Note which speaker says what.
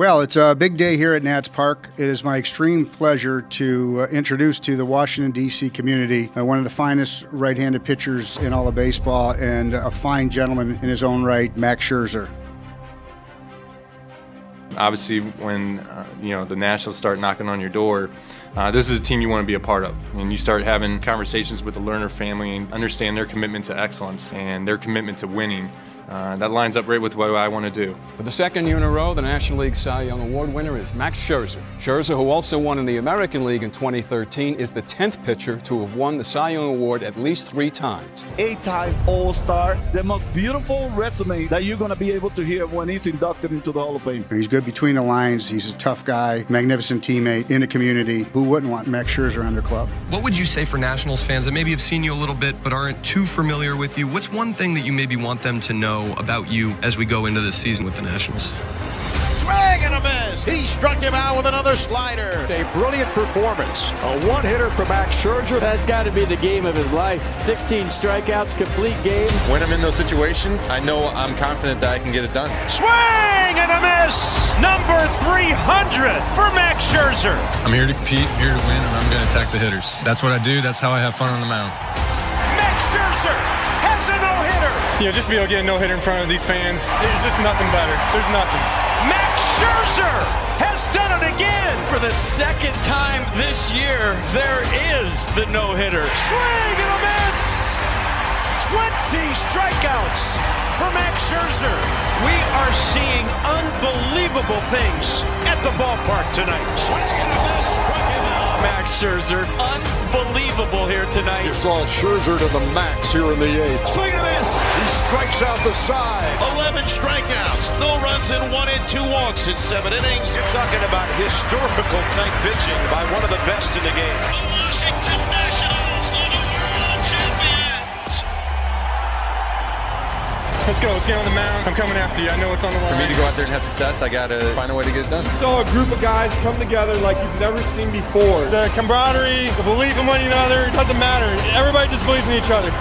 Speaker 1: Well, it's a big day here at Nats Park. It is my extreme pleasure to uh, introduce to the Washington, D.C. community uh, one of the finest right handed pitchers in all of baseball and a fine gentleman in his own right, Max Scherzer.
Speaker 2: Obviously, when uh, you know the Nationals start knocking on your door, uh, this is a team you want to be a part of, and you start having conversations with the Lerner family and understand their commitment to excellence and their commitment to winning. Uh, that lines up right with what I want to do.
Speaker 3: For the second year in a row, the National League Cy Young Award winner is Max Scherzer. Scherzer, who also won in the American League in 2013, is the 10th pitcher to have won the Cy Young Award at least three times.
Speaker 4: Eight-time All-Star, the most beautiful resume that you're going to be able to hear when he's inducted into the Hall of Fame.
Speaker 1: He's good between the lines. He's a tough guy, magnificent teammate in the community. Who wouldn't want Max Scherzer on their club?
Speaker 5: What would you say for Nationals fans that maybe have seen you a little bit but aren't too familiar with you? What's one thing that you maybe want them to know about you as we go into this season with the Nationals?
Speaker 6: Swing and a miss. He struck him out with another slider.
Speaker 7: A brilliant performance. A one hitter for Max Scherzer.
Speaker 8: That's got to be the game of his life. 16 strikeouts, complete game.
Speaker 2: When I'm in those situations, I know I'm confident that I can get it done.
Speaker 6: Swing and a miss. Number 300 for Max Scherzer.
Speaker 9: I'm here to compete, here to win, and I'm going to attack the hitters. That's what I do. That's how I have fun on the mound.
Speaker 6: Max Scherzer has a no-hitter.
Speaker 2: You know, just to be able to get a no-hitter in front of these fans, there's just nothing better. There's nothing.
Speaker 6: Max Scherzer has done it again.
Speaker 8: For the second time this year, there is the no-hitter.
Speaker 6: Swing and a miss. 20 strikeouts for Max Scherzer. We are seeing unbelievable things at the ballpark tonight. Swing and a miss. Struck him out.
Speaker 8: Max Scherzer, unbelievable here tonight.
Speaker 7: You saw Scherzer to the max here in the eighth.
Speaker 6: Swing and a miss.
Speaker 7: He strikes out the side.
Speaker 6: 11 strikeouts, no runs and one and two walks in seven innings. You're talking about historical type pitching by one of the best in the game. The Washington Nationals
Speaker 2: Let's go. Let's get on the mound. I'm coming after you. I know what's on the line.
Speaker 9: For me to go out there and have success, I got to find a way to get it done.
Speaker 10: saw a group of guys come together like you've never seen before.
Speaker 2: The camaraderie, the belief in one another, it doesn't matter. Everybody just believes in each other.